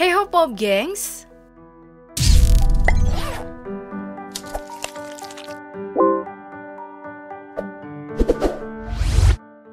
Hey ho pop gengs,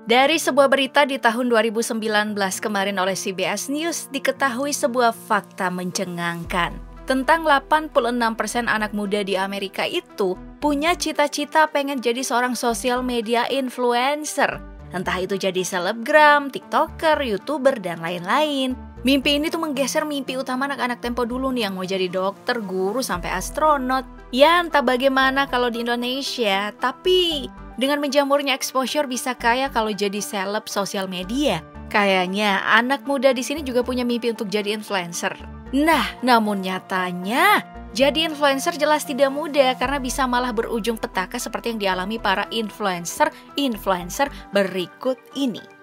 Dari sebuah berita di tahun 2019 kemarin oleh CBS News diketahui sebuah fakta mencengangkan. Tentang 86% anak muda di Amerika itu punya cita-cita pengen jadi seorang sosial media influencer. Entah itu jadi selebgram, tiktoker, youtuber, dan lain-lain. Mimpi ini tuh menggeser mimpi utama anak-anak tempo dulu nih yang mau jadi dokter, guru, sampai astronot. Ya entah bagaimana kalau di Indonesia, tapi dengan menjamurnya exposure bisa kaya kalau jadi seleb sosial media. Kayaknya anak muda di sini juga punya mimpi untuk jadi influencer. Nah, namun nyatanya jadi influencer jelas tidak mudah karena bisa malah berujung petaka seperti yang dialami para influencer-influencer berikut ini.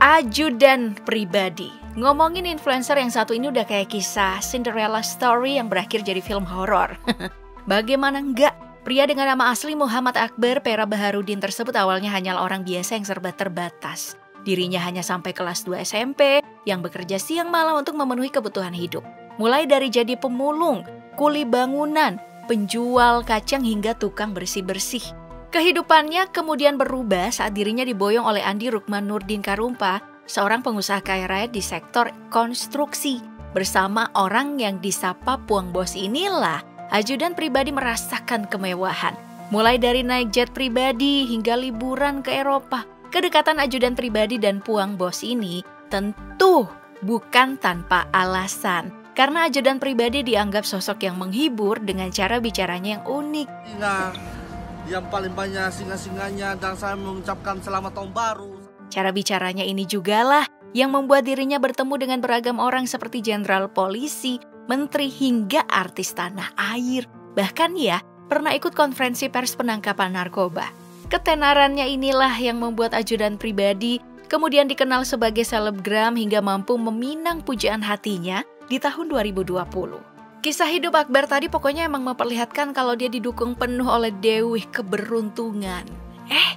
Ajudan pribadi. Ngomongin influencer yang satu ini udah kayak kisah Cinderella story yang berakhir jadi film horor. Bagaimana enggak? Pria dengan nama asli Muhammad Akbar Pera Baharudin tersebut awalnya hanyalah orang biasa yang serba terbatas. Dirinya hanya sampai kelas 2 SMP yang bekerja siang malam untuk memenuhi kebutuhan hidup. Mulai dari jadi pemulung, kuli bangunan, penjual kacang hingga tukang bersih-bersih. Kehidupannya kemudian berubah saat dirinya diboyong oleh Andi Rukman Nurdin Karumpa, seorang pengusaha kaya raya di sektor konstruksi. Bersama orang yang disapa Puang Bos inilah ajudan pribadi merasakan kemewahan. Mulai dari naik jet pribadi hingga liburan ke Eropa, kedekatan ajudan pribadi dan puang bos ini tentu bukan tanpa alasan. Karena ajudan pribadi dianggap sosok yang menghibur dengan cara bicaranya yang unik. Singa yang paling banyak singa-singanya dan saya mengucapkan selamat tahun baru. Cara bicaranya ini jugalah yang membuat dirinya bertemu dengan beragam orang seperti jenderal polisi, menteri hingga artis tanah air. Bahkan ya, pernah ikut konferensi pers penangkapan narkoba. Ketenarannya inilah yang membuat ajudan pribadi kemudian dikenal sebagai selebgram hingga mampu meminang pujaan hatinya di tahun 2020. Kisah hidup Akbar tadi pokoknya emang memperlihatkan kalau dia didukung penuh oleh Dewi keberuntungan. Eh,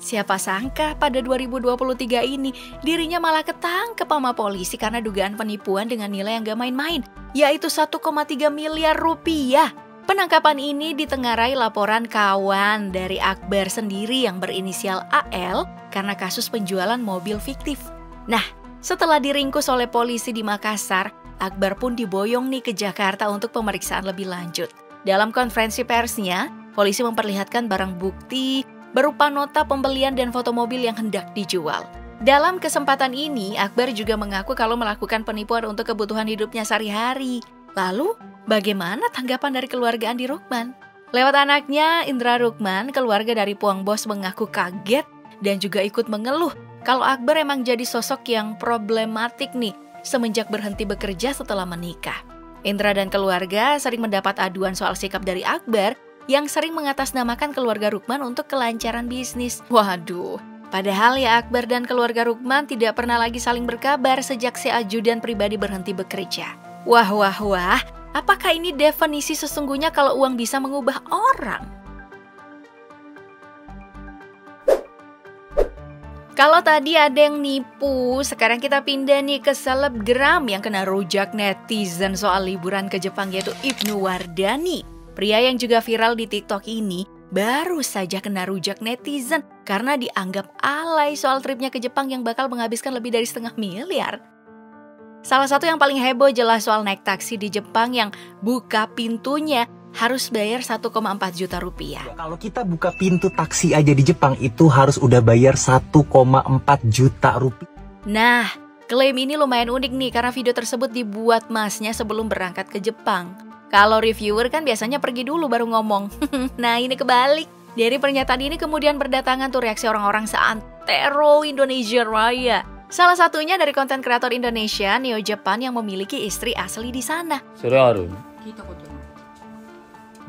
Siapa sangka pada 2023 ini dirinya malah ketangkep sama polisi karena dugaan penipuan dengan nilai yang gak main-main, yaitu 1,3 miliar rupiah. Penangkapan ini ditengarai laporan kawan dari Akbar sendiri yang berinisial AL karena kasus penjualan mobil fiktif. Nah, setelah diringkus oleh polisi di Makassar, Akbar pun diboyong nih ke Jakarta untuk pemeriksaan lebih lanjut. Dalam konferensi persnya, polisi memperlihatkan barang bukti berupa nota pembelian dan foto mobil yang hendak dijual. Dalam kesempatan ini, Akbar juga mengaku kalau melakukan penipuan untuk kebutuhan hidupnya sehari-hari. Lalu, bagaimana tanggapan dari keluarga Andi Rukman? Lewat anaknya, Indra Rukman, keluarga dari Puang Bos mengaku kaget dan juga ikut mengeluh kalau Akbar emang jadi sosok yang problematik nih semenjak berhenti bekerja setelah menikah. Indra dan keluarga sering mendapat aduan soal sikap dari Akbar yang sering mengatasnamakan keluarga Rukman untuk kelancaran bisnis. Waduh, Padahal ya Akbar dan keluarga Rukman tidak pernah lagi saling berkabar sejak si ajudan pribadi berhenti bekerja. Wah wah wah, apakah ini definisi sesungguhnya kalau uang bisa mengubah orang? Kalau tadi ada yang nipu, sekarang kita pindah nih ke selebgram yang kena rujak netizen soal liburan ke Jepang yaitu Ibnu Wardani. Pria yang juga viral di TikTok ini baru saja kena rujak netizen karena dianggap alay soal tripnya ke Jepang yang bakal menghabiskan lebih dari setengah miliar. Salah satu yang paling heboh jelas soal naik taksi di Jepang yang buka pintunya harus bayar 1,4 juta rupiah. Kalau kita buka pintu taksi aja di Jepang itu harus udah bayar 1,4 juta rupiah. Nah, klaim ini lumayan unik nih karena video tersebut dibuat masnya sebelum berangkat ke Jepang. Kalau reviewer kan biasanya pergi dulu baru ngomong. nah ini kebalik. Dari pernyataan ini kemudian berdatangan tuh reaksi orang-orang seantero Indonesia Raya. Salah satunya dari konten kreator Indonesia, Neo Japan yang memiliki istri asli di sana.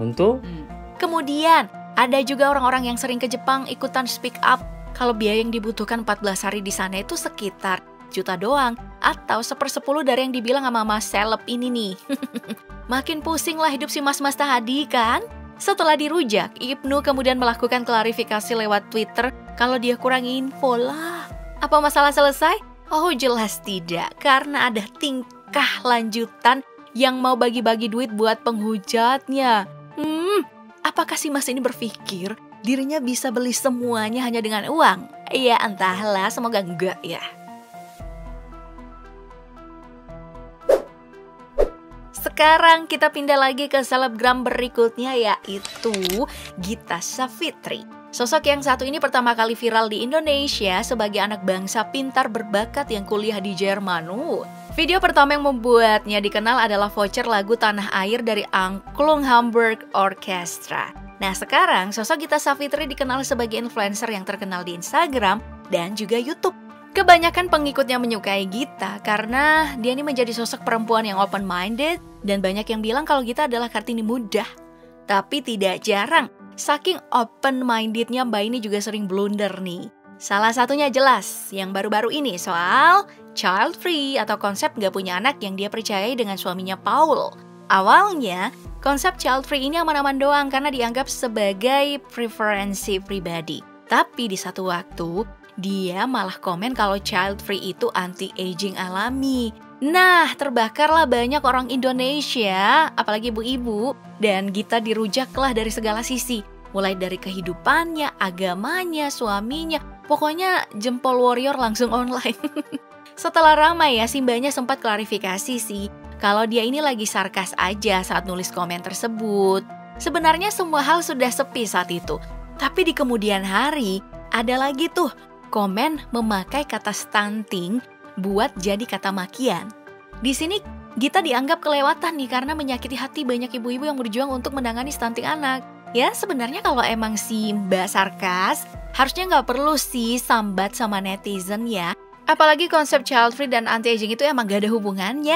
Untuk? Hmm. Kemudian, ada juga orang-orang yang sering ke Jepang ikutan speak up. Kalau biaya yang dibutuhkan 14 hari di sana itu sekitar juta doang atau sepersepuluh dari yang dibilang sama mas seleb ini nih. Makin pusing lah hidup si mas-mas Tahadi kan? Setelah dirujak, Ibnu kemudian melakukan klarifikasi lewat Twitter kalau dia kurang info lah. Apa masalah selesai? Oh jelas tidak, karena ada tingkah lanjutan yang mau bagi-bagi duit buat penghujatnya. Apakah si mas ini berpikir dirinya bisa beli semuanya hanya dengan uang? Ya entahlah, semoga enggak ya. Sekarang kita pindah lagi ke selebgram berikutnya yaitu Gita Savitri. Sosok yang satu ini pertama kali viral di Indonesia sebagai anak bangsa pintar berbakat yang kuliah di Jerman. Video pertama yang membuatnya dikenal adalah voucher lagu Tanah Air dari Angklung Hamburg Orchestra. Nah sekarang sosok Gita Savitri dikenal sebagai influencer yang terkenal di Instagram dan juga YouTube. Kebanyakan pengikutnya menyukai Gita karena dia ini menjadi sosok perempuan yang open-minded dan banyak yang bilang kalau Gita adalah Kartini mudah. Tapi tidak jarang, saking open-mindednya Mbak ini juga sering blunder nih. Salah satunya jelas yang baru-baru ini soal child free atau konsep gak punya anak yang dia percayai dengan suaminya Paul. Awalnya, konsep child free ini aman-aman doang karena dianggap sebagai preferensi pribadi. Tapi di satu waktu, dia malah komen kalau child free itu anti-aging alami. Nah, terbakarlah banyak orang Indonesia, apalagi ibu-ibu, dan Gita dirujaklah dari segala sisi. Mulai dari kehidupannya, agamanya, suaminya, pokoknya jempol warrior langsung online. Setelah ramai ya, Simbanya sempat klarifikasi sih, kalau dia ini lagi sarkas aja saat nulis komen tersebut. Sebenarnya semua hal sudah sepi saat itu, tapi di kemudian hari ada lagi tuh komen memakai kata stunting buat jadi kata makian. Di sini Gita dianggap kelewatan nih karena menyakiti hati banyak ibu-ibu yang berjuang untuk menangani stunting anak. Ya sebenarnya kalau emang si mbak sarkas, harusnya nggak perlu sih sambat sama netizen ya. Apalagi konsep child free dan anti-aging itu emang gak ada hubungannya.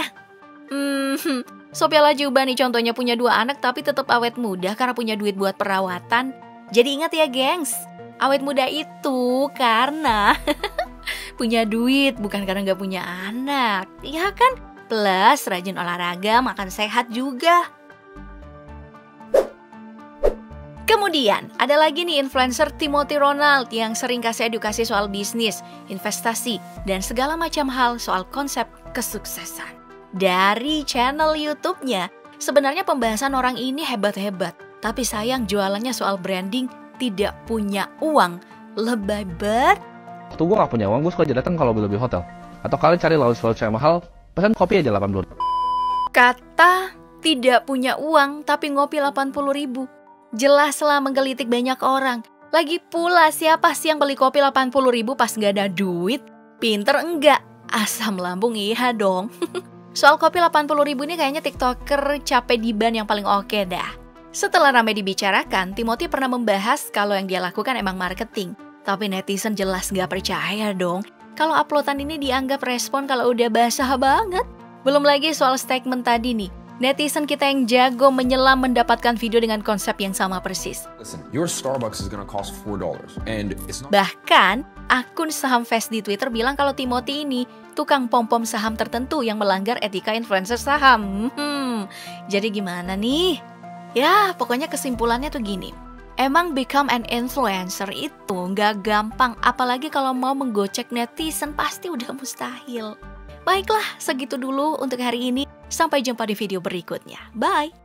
Hmm, Sophia Lajuba nih contohnya punya dua anak tapi tetap awet muda karena punya duit buat perawatan. Jadi ingat ya gengs, awet muda itu karena punya duit bukan karena nggak punya anak ya kan plus rajin olahraga makan sehat juga Kemudian, ada lagi nih influencer Timothy Ronald yang sering kasih edukasi soal bisnis, investasi, dan segala macam hal soal konsep kesuksesan. Dari channel YouTube-nya, sebenarnya pembahasan orang ini hebat-hebat, tapi sayang jualannya soal branding tidak punya uang, lebih ber. Waktu gue gak punya uang, gue suka aja datang kalau lebih hotel. Atau kalian cari lauk yang mahal, pesan kopi aja 80 Kata tidak punya uang tapi ngopi 80 ribu. Jelaslah menggelitik banyak orang. Lagi pula siapa sih yang beli kopi 80 ribu pas gak ada duit? Pinter enggak? Asam lambung iya dong. Soal kopi 80 ribu ini kayaknya tiktoker capek di ban yang paling oke okay dah. Setelah ramai dibicarakan, Timothy pernah membahas kalau yang dia lakukan emang marketing. Tapi netizen jelas gak percaya dong kalau uploadan ini dianggap respon kalau udah basah banget. Belum lagi soal statement tadi nih, netizen kita yang jago menyelam mendapatkan video dengan konsep yang sama persis. Listen, your Starbucks is gonna cost $4 and it's not... Bahkan, akun saham fest di Twitter bilang kalau Timothy ini tukang pom-pom saham tertentu yang melanggar etika influencer saham. Hmm, jadi gimana nih? Ya, pokoknya kesimpulannya tuh gini. Emang become an influencer itu nggak gampang, apalagi kalau mau menggocek netizen pasti udah mustahil. Baiklah, segitu dulu untuk hari ini. Sampai jumpa di video berikutnya. Bye!